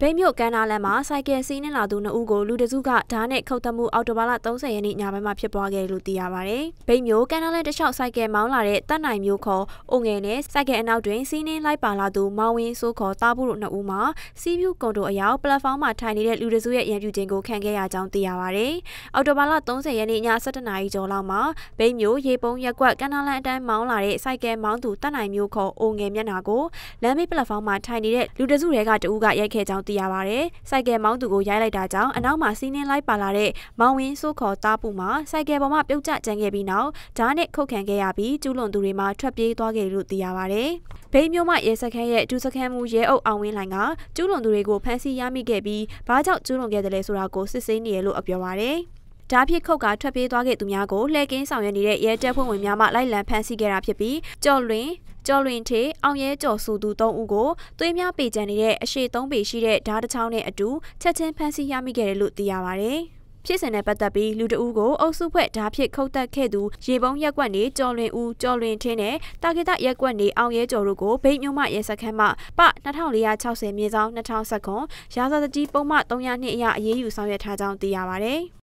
ဗိတ်မြို့ကမ်းနားလမ်းမှာစိုက်ကယ်စီးနှင်လာသူနှစ်ဦးကိုလူတစုကဓာတ်နဲ့ခုတ်တက်မှုအော်တိုဘာလ30ရက်နေ့ညပိုင်းမှာဖြစ်ပွားခဲ့တယ်လို့သိရပါဗျ။ဗိတ်မြို့ကမ်းနားလမ်းတစ်လျှောက်စိုက်ကယ်မောင်းလာတဲ့တပ်နိုင်မျိုးခေါ်အုံငယ်နဲ့စိုက်ကယ်အနောက်တွင်စီးနှင်းလိုက်ပါလာသူမောင်ဝင်းစိုးခေါ်တားဖို့တို့နှစ်ဦးမှာစီးဖြူကွန်တိုအရောက်ပလက်ဖောင်းမှာထိုင်နေတဲ့လူတစုရဲ့ရန်ပြူခြင်းကိုခံခဲ့ရကြောင်းသိရပါဗျ။အော်တိုဘာလ30ရက်နေ့ည7:00နာရီကျော်လောက်မှာဗိတ်မြို့ရေပုံးရက်ကွက်ကမ်းနားလမ်းအတိုင်းမောင်းလာတဲ့စိုက်ကယ်မောင်းသူတပ်နိုင်မျိုးခေါ်အုံငယ်မျက်နှာကိုလမ်းမေးပလက်ဖောင်းမှာထိုင်နေတဲ့လူတစုတွေကတဦးကရိုက်ခဲ့ကြောင်းသိရပါဗျ။စိုက်ကယ်မောင်းသူကိုရိုက်လိုက်တာကြောင့်အနောက်မှာစီးနှင်းလိုက်ပါလာတဲ့မောင်ဝင်းစိုးခေါ်တားပူမှာစိုက်ကယ်ပေါ်မှာပြုတ်ကျကျန်ခဲ့ပြီးနောက်ဓာတ်နဲ့ခုတ်ခံခဲ့ရပြီးကျူးလွန်သူတွေမှာထွက်ပြေးသွားခဲ့လို့သိရပါဗျ။ဘိန်းမျိုးမရဲစခန်းရဲ့ဒူစခန်းမူရဲအုပ်အောင်ဝင်းလိုင်ကကျူးလွန်သူတွေကိုဖမ်းဆီးရမိခဲ့ပြီးဘာကြောင့်ကျူးလွန်ခဲ့တယ်လဲဆိုတာကိုစစ်ဆေးနေရလို့ပြောပါဗျ။ဓာဖြစ်ခုတ်ကထွက်ပြေးသွားခဲ့သူများကိုလှည့်ကင်းဆောင်ရွက်နေတဲ့ရဲတပ်ဖွဲ့ဝင်များမှလိုက်လံဖမ်းဆီးခဲ့တာဖြစ်ပြီးကြော်လွင် ကျော်လွင်ထေအောင်ရဲကျော်စုသူ၃ဦးကိုသွေးများပေကြံနေတဲ့အရှိ၃ပေရှိတဲ့ဓာတ်တစ်ချောင်းနဲ့အတူချက်ချင်းဖမ်းဆီးရမိခဲ့တယ်လို့သိရပါဗျ။ဖြစ်စဉ်နဲ့ပတ်သက်ပြီးလူတအူးကိုအုပ်စုဖွဲ့ဓာဖြစ်ခုတ်တက်ခဲ့သူရေပုံးရက်ကွက်နေကျော်လွင်ဦးကျော်လွင်ထင်းနဲ့တာဂီတရက်ကွက်နေအောင်ရဲကျော်တို့ကိုဗိတ်မြို့မှရဲစခန်းမှပ2460မြေဆောင်2019ရာဇသတိပုံမှ302အရအရေးယူဆောင်ရွက်ထားကြောင်းသိရပါဗျ။